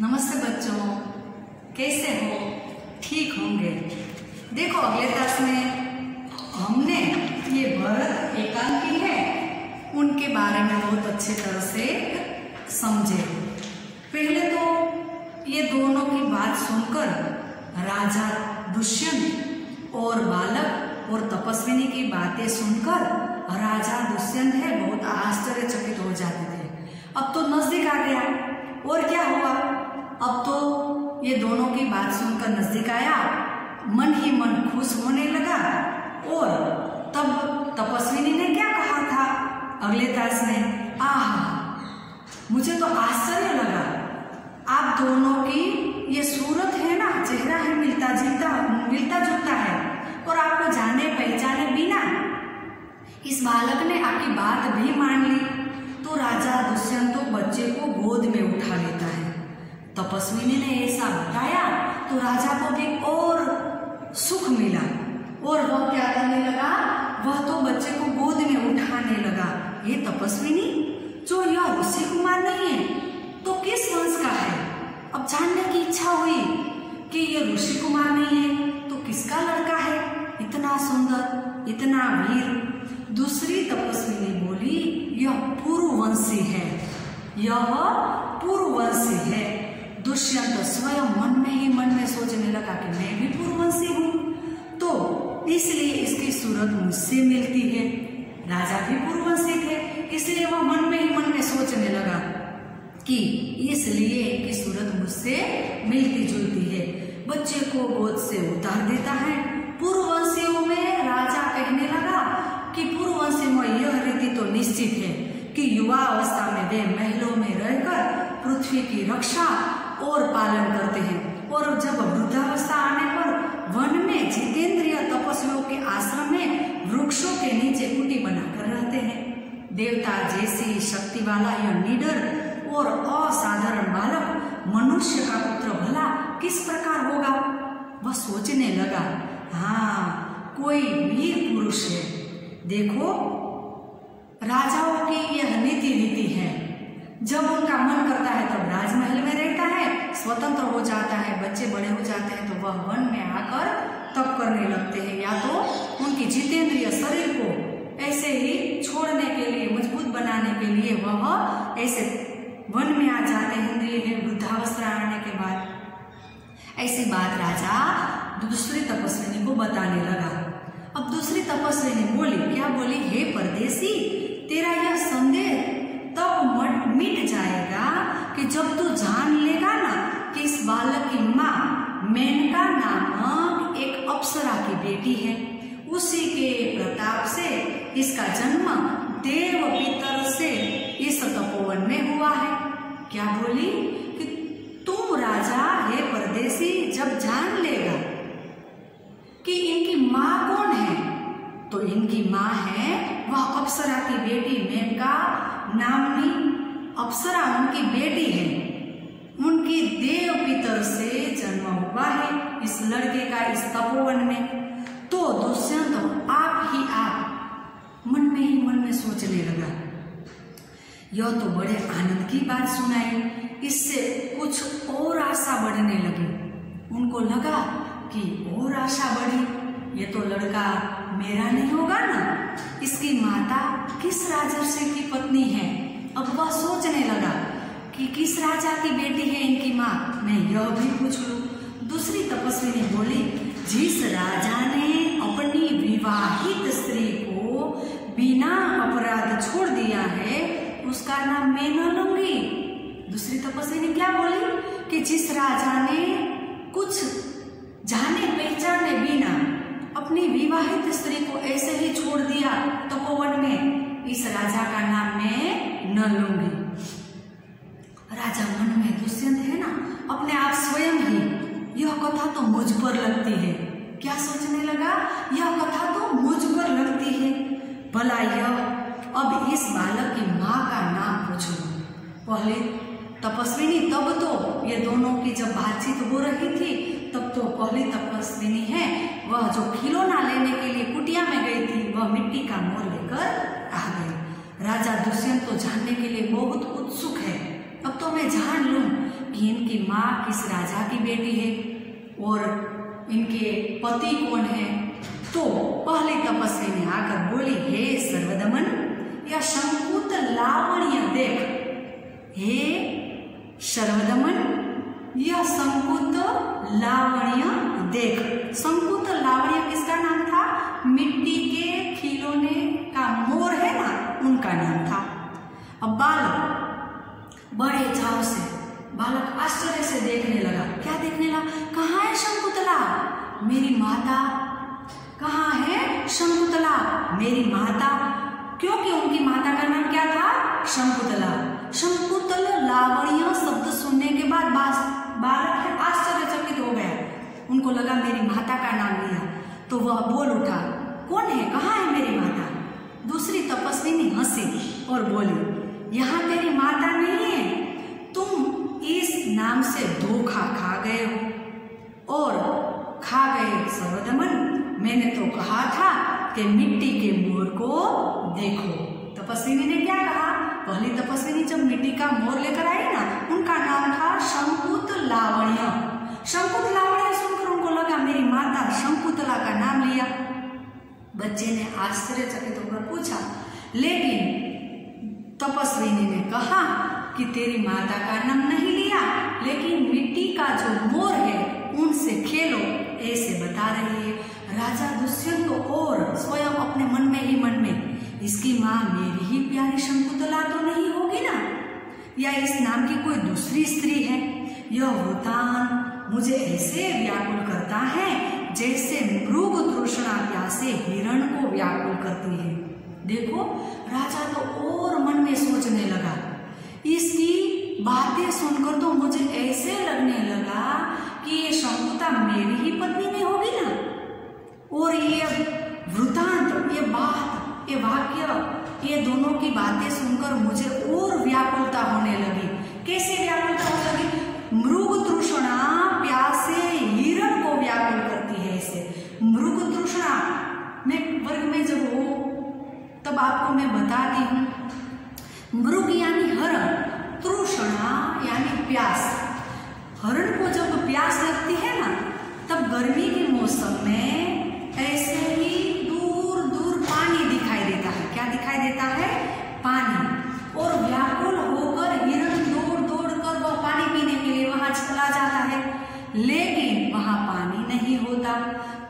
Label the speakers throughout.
Speaker 1: नमस्ते बच्चों, कैसे हो? ठीक होंगे। देखो, अगले क्लास में हमने ये भरत एकांकी है। उनके बारे में बहुत अच्छे तरह से समझे। पहले तो ये दोनों की बात सुनकर राजा दुष्यंत और बालक और तपस्विनी की बातें सुनकर राजा दुष्यंत है, बहुत आश्चर्यचकित हो जाते थे। अब तो नज़दीक आ गया। और क्या हुआ अब तो ये दोनों की बात सुनकर नज़दीक आया, मन ही मन खुश होने लगा और तब तपस्विनी ने क्या कहा था? अगले तास ने आह, मुझे तो आश्चर्य लगा। आप दोनों की ये सूरत है ना, चेहरा है, मिलता जुलता मिलता जुलता है और आपको जाने पहचाने बिना। इस बालक ने आपकी बात भी मान ली। तो राजा दुष्यंत तो बच्चे को गोद में उठा लेता है तपस्विनी ने ऐसा बताया तो राजा को भी और सुख मिला, और वह क्या करने लगा? वह तो बच्चे को गोद में उठाने लगा। ये तपस्विनी? जो यह ऋषि कुमार नहीं है तो किस वंश का है? अब जानने की इच्छा हुई कि यह ऋषि कुमार नहीं है तो किसका लड़का है? इतना सुंदर, इतना वीर। दूसरी तपस्विनी बोली, यह पूर्ववंशी है, यह पूर्ववंशी है। दुष्यंत स्वयं मन में ही मन में सोचने लगा कि मैं भी पूर्ववंशी हूँ। तो इसलिए इसकी सूरत मुझसे मिलती है। राजा भी पूर्ववंशी थे, इसलिए वह मन में ही मन में सोचने लगा कि इसलिए इनकी सूरत मुझसे मिलती जुलती है। बच्चे को गोद से उतार देता है। पूर्ववंशियों में राजा कहने लगा कि पूर्ववंशियों में यह रीति तो निश्चित है कि युवा अवस्था में वे महलों में रहकर पृथ्वी की रक्षा और पालन करते हैं। और जब वृद्धावस्था आने पर वन में जितेंद्रिय तपस्वियों के आश्रम में वृक्षों के नीचे कुटी बनाकर रहते हैं। देवता जैसी शक्ति वाला यह निडर और असाधारण बालक मनुष्य का पुत्र भला किस प्रकार होगा? वह सोचने लगा हाँ कोई वीर पुरुष है। देखो, राजाओं की यह नीति रीति है जब उनका मन करता है तब राजमहल में रहता है स्वतंत्र हो जाता है बच्चे बड़े हो जाते हैं तो वह वन में आकर तप करने लगते हैं। या तो उनकी जितेंद्रिय शरीर को ऐसे ही छोड़ने के लिए, मज़बूत बनाने के लिए वह ऐसे वन में आ जाते हैं, इंद्रिय वृद्धावस्था आने के बाद। ऐसी बात राजा दूसरी तपस्विनी को बताने लगा। अब दूसरी तपस्विनी बोली, क्या बोली, हे परदेसी तेरा यह संदेह तब मिट जाएगा कि जब तू जान लेगा ना कि इस बालक की मेनका नामक एक अप्सरा की बेटी है। उसी के प्रताप से इसका जन्म देव पितर से इस तपोवन में हुआ है। क्या बोली कि तुम राजा हे परदेसी, जब जान लेगा कि इनकी माँ कौन है तो इनकी माँ है वह अप्सरा की बेटी मेनका नामनी। अप्सरा उनकी बेटी है। उनकी देव पितर से जन्म हुआ है इस लड़के का इस तपोवन में। तो दुष्यंत आप ही आप मन में ही मन में सोचने लगा। यह तो बड़े आनंद की बात सुनाई। इससे कुछ और आशा बढ़ने लगी। उनको लगा कि और आशा बढ़ी। ये तो लड़का मेरा नहीं होगा ना? इसकी माता किस राजर्षि की पत्नी है? अब वह सोचने लगा कि किस राजा की बेटी है इनकी माँ? मैं यह भी पूछ लू। दूसरी तपस्विनी बोली, जिस राजा ने अपनी विवाहित स्त्री को बिना अपराध छोड़ दिया है, उसका नाम मैं न लूँगी दूसरी तपस्वी ने क्या बोली? कि जिस राजा ने कुछ जाने पहचाने बिना अपनी विवाहित स्त्री को ऐसे ही छोड़ दिया, तपोवन में, इस राजा का नाम मैं न लूँगी अपने आप स्वयं ही यह कथा तो मुझ पर लगती है। क्या सोचने लगा? यह कथा तो मुझ पर लगती है। भला यह, अब इस बालक की माँ का नाम पूछो। पहले तपस्विनी, तब तो ये दोनों की जब बातचीत हो रही थी, तब तो पहली तपस्विनी है, वह जो खिलौना लेने के लिए कुटिया में गई थी, वह मिट्टी का मोर लेकर आ गई। राजा दुष्यंत तो जानने के लिए बहुत उत्सुक है। अब तो मैं जान लूँ इनकी माँ किस राजा की बेटी है और इनके पति कौन है? तो पहले तपस्वी ने आकर बोली, हे सर्वदमन, या शंकुत लावण्य देख। हे सर्वदमन यह संकुत लावण्य देख। संकुत लावण्य किसका नाम था? मिट्टी के खिलौने का मोर है ना, उनका नाम था। अब बालक, बड़े चाव से बालक आश्चर्य से देखने लगा। क्या देखने लगा? कहाँ है शंकुतला मेरी माता। कहाँ है शंकुतला मेरी माता। क्योंकि उनकी माता का नाम क्या था? शंकुतला शंकुतल लावण्य शब्द सुनने के बाद बालक है, आश्चर्यचकित हो गया। उनको लगा मेरी माता का नाम लिया। तो वह बोल उठा, कौन है? कहाँ है मेरी माता? दूसरी तपस्वी ने हँसी और बोली, यहाँ तेरी माता नहीं है। तुम नाम से धोखा खा गए हो। और खा गए सर्वदमन, मैंने तो कहा था कि मिट्टी के मोर को देखो। तपस्विनी ने क्या कहा? पहली तपस्विनी जब मिट्टी का मोर लेकर आई ना, उनका नाम था शंकुत लावण्य। शंकुत लावण्य सुनकर उनको लगा, मेरी माता शंकुतला का नाम लिया। बच्चे ने आश्चर्यचकित होकर पूछा, लेकिन तपस्विनी ने कहा कि तेरी माता का नाम नहीं लिया, लेकिन मिट्टी का जो मोर है, उनसे खेलो, ऐसे बता रही है। राजा दुष्यंत तो और स्वयं अपने मन में ही मन में, इसकी माँ मेरी ही प्यारी शंकुतला तो नहीं होगी ना? या इस नाम की कोई दूसरी स्त्री है? यह वृतान मुझे ऐसे व्याकुल करता है, जैसे मृग तृष्णा प्यासे हिरण को व्याकुल करती है। देखो, राजा तो और मन में सोचने लगा। इसकी बातें सुनकर तो मुझे ऐसे लगने लगा कि ये शंकुता मेरी ही पत्नी नहीं होगी ना। और ये वृतांत, ये बात, ये वाक्य, ये दोनों की बातें सुनकर मुझे और व्याकुलता होने लगी। कैसे व्याकुलता होने लगी? मृग तृष्णा प्यासे हिरण को व्याकुल करती है इसे। मृग तृष्णा मैं, वर्ग में जब हो, तब आपको मैं बताती हूँ। मृग यानी हरण, तृष्णा यानी प्यास। हरण को जब प्यास लगती है ना, तब गर्मी के मौसम में ऐसे ही दूर दूर पानी दिखाई देता है। क्या दिखाई देता है? पानी। और व्याकुल होकर हिरण दौड़ दौड़ कर वह पानी पीने के लिए वहाँ चला जाता है। लेकिन वहाँ पानी नहीं होता।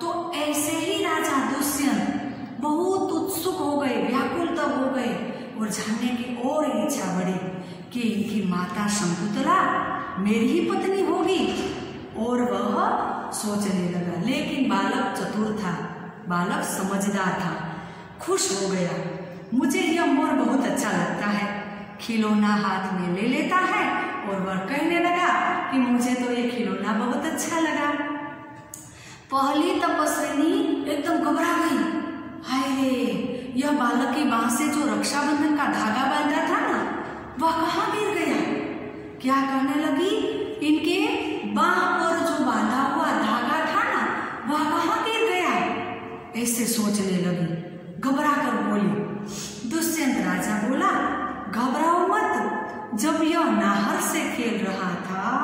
Speaker 1: तो ऐसे ही राजा दुष्यंत बहुत उत्सुक हो गए व्याकुल तब हो गए और जानने की और इच्छा बढ़ी कि इनकी माता शंकुतला मेरी ही पत्नी होगी। और वह सोचने लगा, लेकिन बालक चतुर था, बालक समझदार था, खुश हो गया। मुझे यह मोर बहुत अच्छा लगता है। खिलौना हाथ में ले लेता है और वह कहने लगा कि मुझे तो ये खिलौना बहुत अच्छा लगा। पहली तपस्विनी एकदम घबरा गई हाय रे यह बालक की बाह से जो रक्षाबंधन का धागा बांधा था ना, वह कहा गिर गया? क्या कहने लगी? इनके बाह पर जो बांधा हुआ धागा था ना, वह कहा गिर गया? ऐसे सोचने लगी। घबरा कर बोली, दुष्यंत राजा बोला, घबराओ मत। जब यह नाहर से खेल रहा था,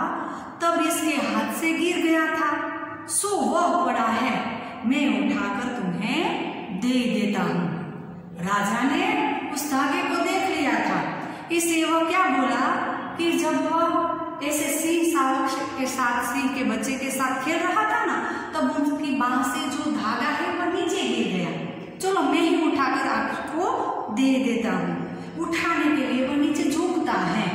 Speaker 1: तब इसके हाथ से गिर गया था। सो वह पड़ा है मैं उठाकर तुम्हें दे देता हूँ राजा ने उस धागे को देख लिया था इसलिए वह क्या बोला कि जब वह ऐसे सिंह सावक के साथ सिंह के बच्चे के साथ खेल रहा था ना, तब उनकी बाह से जो धागा है वह नीचे गिर गया। चलो मैं ही उठाकर आपको दे देता हूँ। उठाने के लिए वह नीचे झुकता है।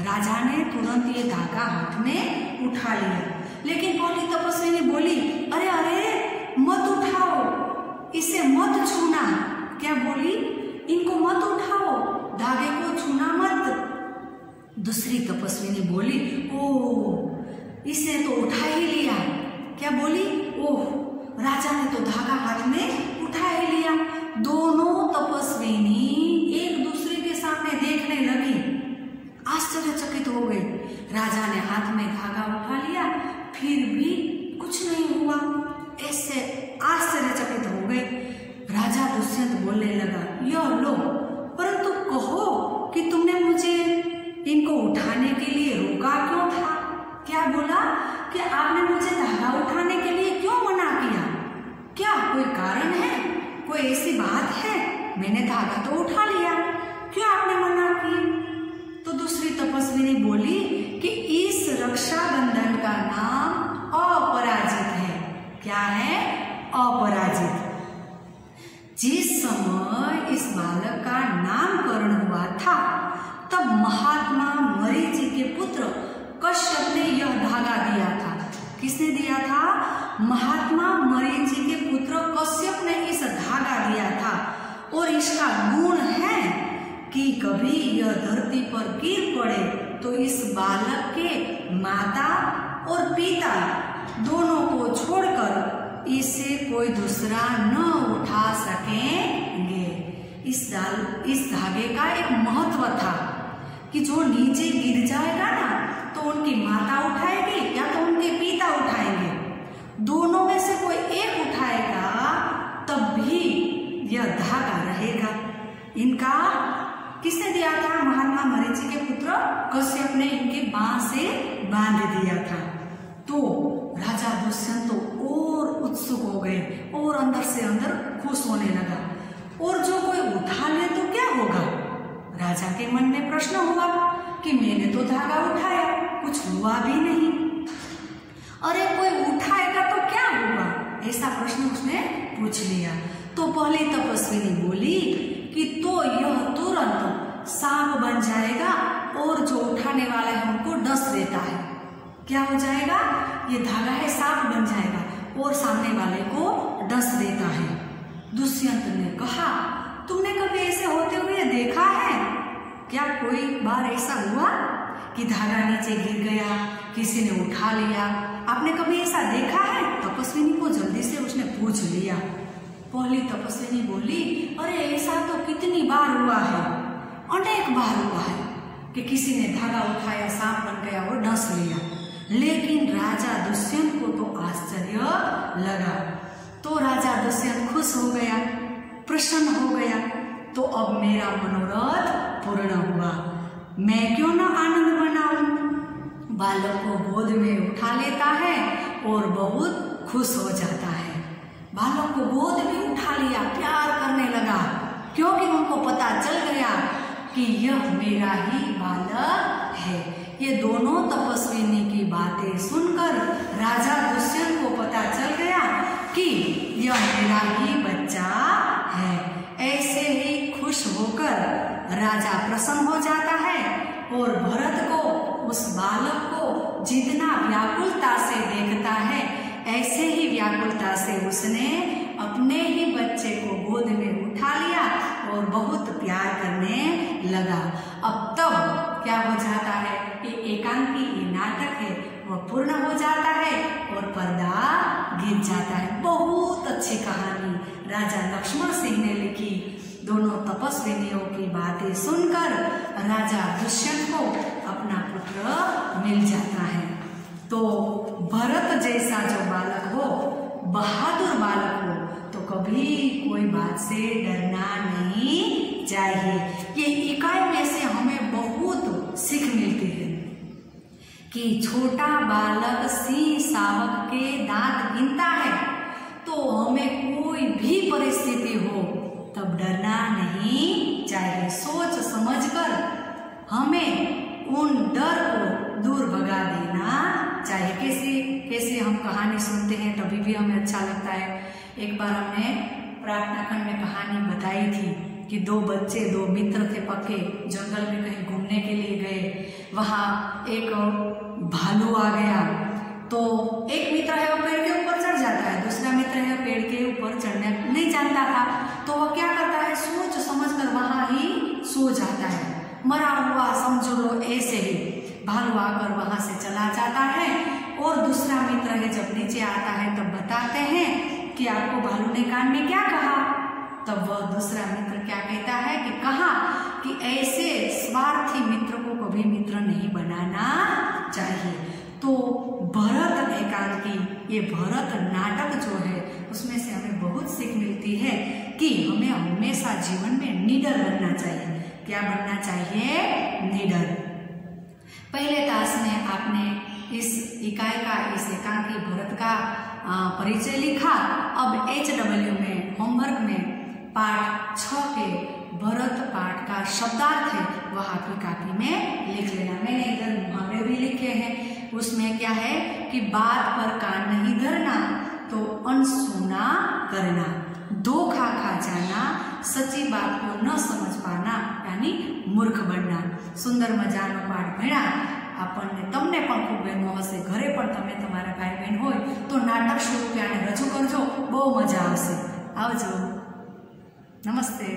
Speaker 1: राजा ने तुरंत ये धागा हाथ में उठा लिया। लेकिन पहली तपस्वी ने बोली अरे अरे मत उठाओ इसे मत छूना क्या बोली इनको मत उठाओ धागे को छूना मत दूसरी तपस्वी ने बोली ओ इसे तो उठा ही लिया। क्या बोली? ओह, राजा ने तो धागा हाथ में उठा ही लिया। दोनों तपस्विनी एक दूसरे के सामने देखने लगी। आश्चर्यचकित हो गई राजा ने हाथ में धागा उठा लिया, फिर बोला कि आपने मुझे धागा उठाने के लिए क्यों मना किया? क्या कोई कारण है? कोई ऐसी बात है? मैंने धागा तो उठा लिया। क्यों आपने मना की तो दूसरी तपस्विनी बोली कि इस रक्षाबंधन का नाम अपराजित है। क्या है? अपराजित। जिस समय इस बालक का नामकरण हुआ था, तब महात्मा मरीजी के पुत्र कश्यप ने यह धागा दिया था। किसने दिया था? महात्मा मरीन जी के पुत्र कश्यप ने इस धागा दिया था। और इसका गुण है कि कभी यह धरती पर गिर पड़े तो इस बालक के माता और पिता दोनों को छोड़कर इसे कोई दूसरा न उठा सकेंगे। इस दाल, इस धागे का एक महत्व था कि जो नीचे गिर जाएगा ना तो उनकी माता उठाएगी या तो उनके पिता उठाएँगे? दोनों में से कोई एक उठाएगा, तब भी यह धागा रहेगा। इनका किसने दिया था? महात्मा मरीचि के पुत्र कश्यप ने इनके बांह से बाँध दिया था। तो राजा दुष्यंत तो और उत्सुक हो गए और अंदर से अंदर खुश होने लगा। और जो कोई उठा ले तो क्या होगा? राजा के मन में प्रश्न हुआ कि मैंने तो धागा उठाया। कुछ हुआ भी नहीं। अरे, कोई उठाएगा तो क्या होगा ऐसा प्रश्न उसने पूछ लिया। तो पहले तपस्विनी बोली कि तो यह तुरंत सांप बन जाएगा और जो उठाने वाला है उनको डस देता है। क्या हो जाएगा? ये धागा है, सांप बन जाएगा और सामने वाले को डस देता है। दुष्यंत ने कहा, तुमने कभी ऐसे होते हुए देखा है? क्या कोई बार ऐसा हुआ? कि धागा नीचे गिर गया, किसी ने उठा लिया। आपने कभी ऐसा देखा है? तपस्विनी को जल्दी से उसने पूछ लिया। पहली तपस्विनी बोली, अरे, ऐसा तो कितनी बार हुआ है? अनेक बार हुआ है कि किसी ने धागा उठाया, सांप बन गया और डस लिया। लेकिन राजा दुष्यंत को तो आश्चर्य लगा। तो राजा दुष्यंत खुश हो गया, प्रसन्न हो गया। तो अब मेरा मनोरथ पूर्ण हुआ। मैं क्यों ना आनंद बनाऊ बालक को गोद में उठा लेता है और बहुत खुश हो जाता है। बालक को गोद में उठा लिया, प्यार करने लगा, क्योंकि उनको पता चल गया कि यह मेरा ही बालक है। ये दोनों तपस्विनी की बातें सुनकर राजा दुष्यंत को पता चल गया कि यह मेरा ही बच्चा है ऐसे ही खुश होकर राजा प्रसन्न हो जाता है और भरत को, उस बालक को जितना व्याकुलता से देखता है, ऐसे ही व्याकुलता से उसने अपने ही बच्चे को गोद में उठा लिया और बहुत प्यार करने लगा। अब तब क्या हो जाता है ये एकांकी ये नाटक है, वह पूर्ण हो जाता है और पर्दा गिर जाता है। बहुत अच्छी कहानी राजा लक्ष्मण सिंह ने लिखी। दोनों तपस्विनियों की बातें सुनकर राजा दुष्यंत को अपना पुत्र मिल जाता है। तो भरत जैसा जो बालक हो, बहादुर बालक हो तो कभी कोई बात से डरना नहीं चाहिए। ये इकाई में से हमें बहुत सीख मिलती है कि छोटा बालक सिंह सावक के दांत गिनता है तो हमें कोई भी परिस्थिति हो तब डरना नहीं चाहिए। सोच समझकर हमें उन डर को दूर भगा देना चाहिए। कैसे कैसे हम कहानी सुनते हैं, तभी भी हमें अच्छा लगता है। एक बार हमने प्रार्थना खंड में कहानी बताई थी कि दो बच्चे, दो मित्र थे पक्के, जंगल में कहीं घूमने के लिए गए। वहाँ एक भालू आ गया। तो एक मित्र है वो पेड़ के ऊपर चढ़ जाता है, दूसरा मित्र है पेड़ के ऊपर चढ़ने, नहीं जानता था। तो वह क्या करता है? सोच समझ कर वहाँ ही सो जाता है। मरा हुआ समझ लो ऐसे ही भालू आकर वहाँ से चला जाता है और दूसरा मित्र है, जब नीचे आता है, तब बताते हैं कि आपको भालू ने कान में क्या कहा? तब वह दूसरा मित्र क्या कहता है कि कहा कि ऐसे स्वार्थी मित्र को कभी मित्र नहीं बनाना चाहिए। तो भरत एकांकी ये भरत नाटक जो है, उसमें से हमें बहुत सीख मिलती है। कि हमें हमेशा जीवन में निडर बनना चाहिए। क्या बनना चाहिए? निडर। पहले ताश में आपने इस इकाई का, इस एकांकी भरत का परिचय लिखा। अब एच डब्ल्यू में होमवर्क में पाठ छ के भरत पाठ का शब्दार्थ है, वह आपकी कापी में लिख लेना। मैंने इधर मुहावरे भी लिखे हैं। उसमें क्या है कि बात पर कान नहीं धरना तो अनसुना करना। धोखा खा जाना सच्ची बात को न समझ पाना यानी मूर्ख बनना સુંદર મજાનો પાઠ ભણ્યા આપણને તમને પણ ખૂબ ગમ્યો હશે ઘરે પણ તમે તમારા ભાઈ બહેન હોય તો નાટક સ્વરૂપે આને રજૂ કરજો બહુ મજા આવશે આવજો નમસ્તે